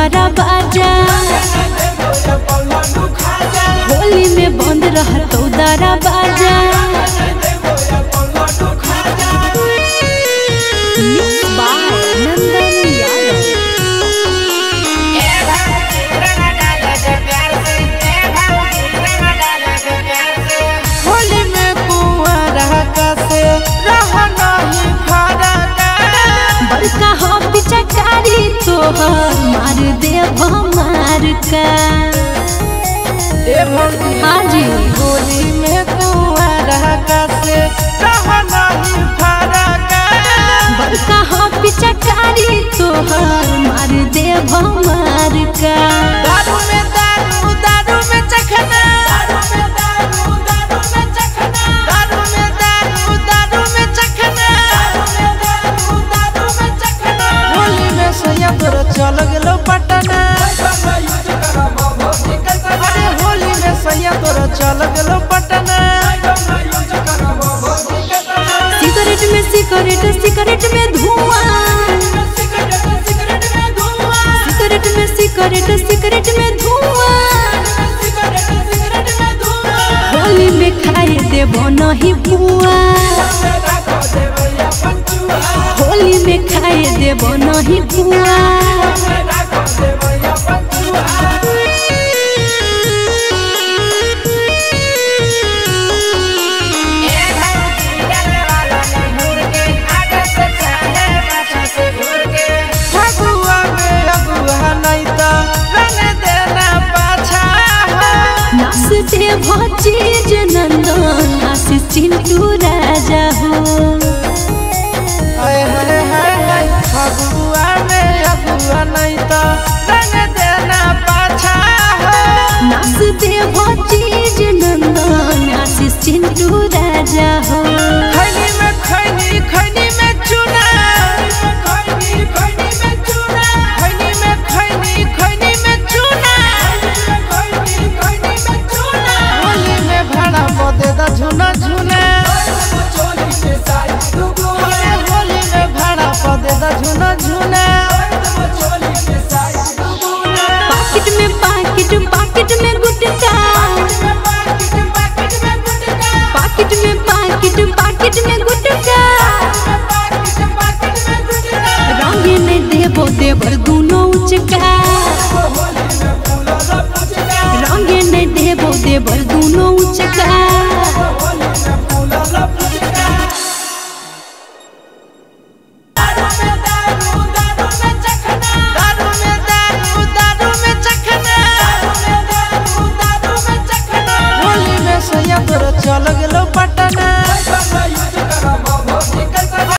तारा बाजा होली में बंद रह तौदारा बाजा मार देव मार का हाँ जी। गोली में बड़का हो पिचकारी तोहर मार दे मार का चल गेलो पटना अरे होली में सैया तोर चल गेलो पटना सिगरेट में, सिगरेट सिगरेट में धुआँ। सिगरेट में, सिगरेट सिगरेट में धुआँ। होली में खाए देबो नहीं बुआ। होली में खाए देबो नहीं बुआ फगुआ नहीं तो देना पाकिट रंगे में देवो देवर दुनो उचका।